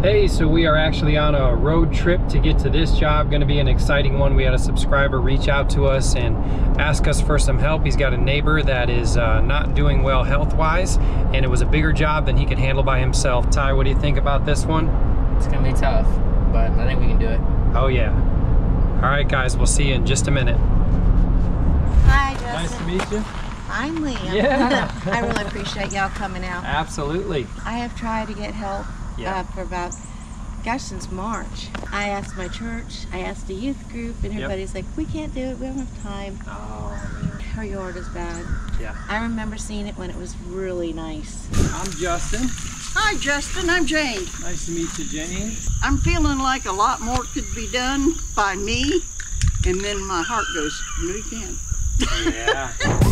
Hey, so we are actually on a road trip to get to this job. Going to be an exciting one. We had a subscriber reach out to us and ask us for some help. He's got a neighbor that is uh, not doing well health-wise, and it was a bigger job than he could handle by himself. Ty, what do you think about this one? It's gonna be tough, but I think we can do it. Oh yeah. All right, guys. We'll see you in just a minute. Hi, Justin. Nice to meet you. Finally. Yeah. I really appreciate y'all coming out. Absolutely. I have tried to get help Yeah. uh, for about, gosh, since March. I asked my church, I asked the youth group, and Yep. everybody's like, we can't do it, we don't have time. Oh, Our yard is bad. Yeah. I remember seeing it when it was really nice. I'm Justin. Hi, Justin. I'm Jane. Nice to meet you, Jenny. I'm feeling like a lot more could be done by me, and then my heart goes, no, you can't. Yeah.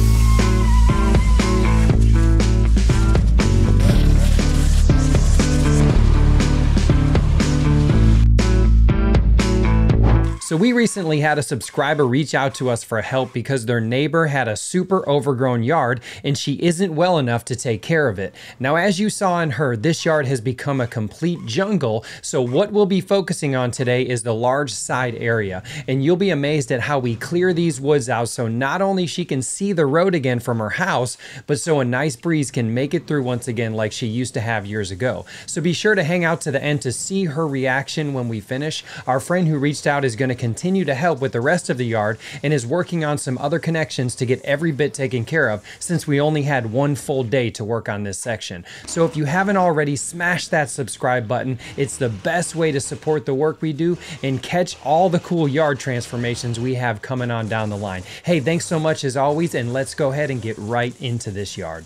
So we recently had a subscriber reach out to us for help because their neighbor had a super overgrown yard and she isn't well enough to take care of it. Now as you saw and heard, this yard has become a complete jungle. So what we'll be focusing on today is the large side area. And you'll be amazed at how we clear these woods out so not only she can see the road again from her house, but so a nice breeze can make it through once again like she used to have years ago. So be sure to hang out to the end to see her reaction when we finish. Our friend who reached out is going to continue to help with the rest of the yard and is working on some other connections to get every bit taken care of since we only had one full day to work on this section. So if you haven't already, smash that subscribe button. It's the best way to support the work we do and catch all the cool yard transformations we have coming on down the line. Hey, thanks so much as always, and let's go ahead and get right into this yard.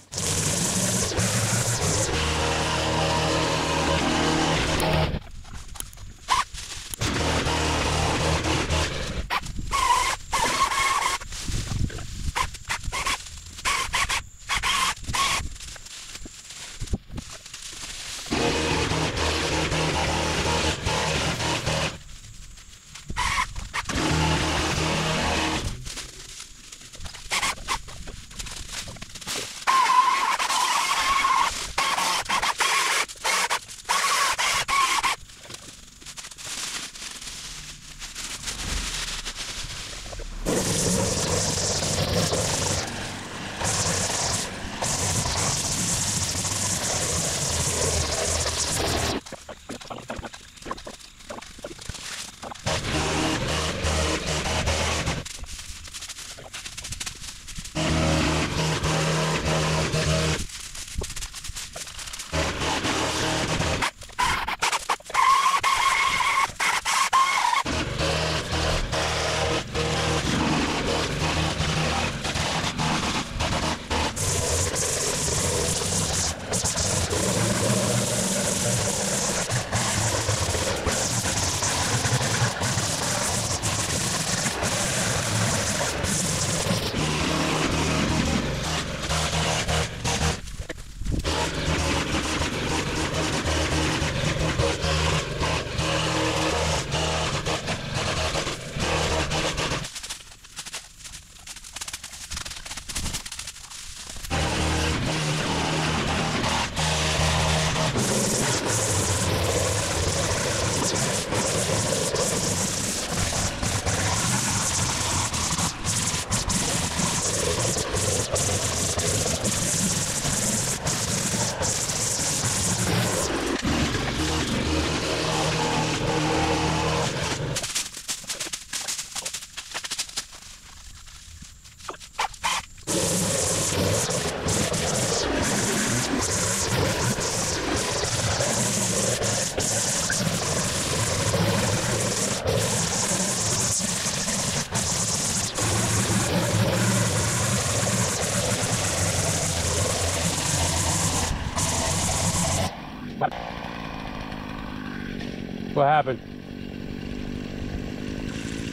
What happened?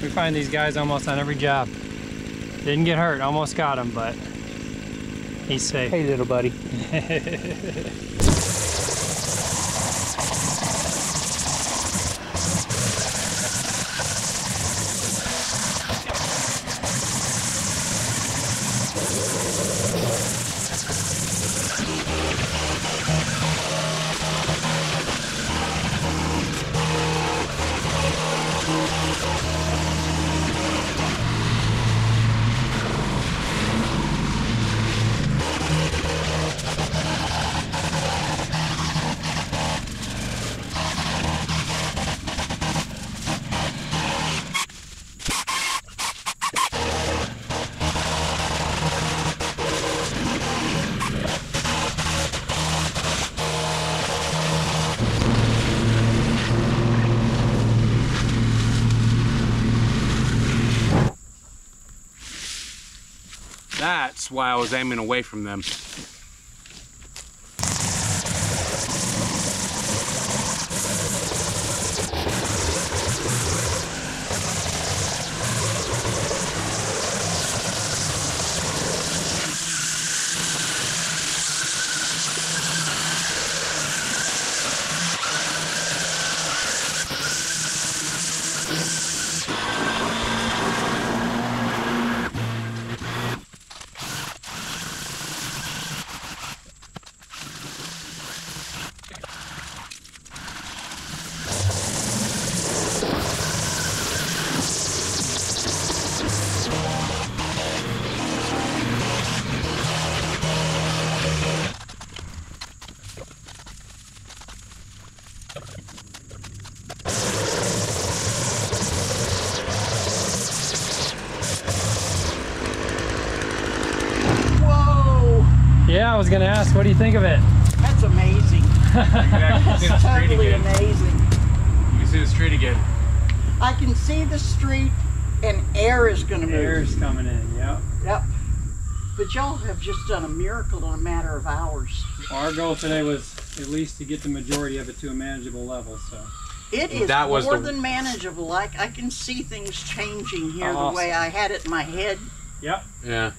We find these guys almost on every job. Didn't get hurt, almost got him, but he's safe. Hey, little buddy. That's why I was aiming away from them. Whoa, I was gonna ask, what do you think of it? that's amazing. You can see the street Totally amazing. You can see the street again. I can see the street and air is gonna move. Air is coming in, yep. Yep. But y'all have just done a miracle in a matter of hours. Our goal today was at least to get the majority of it to a manageable level. So It is That was more the- than manageable. Like I can see things changing here Awesome. the way I had it in my head. yep, Yeah.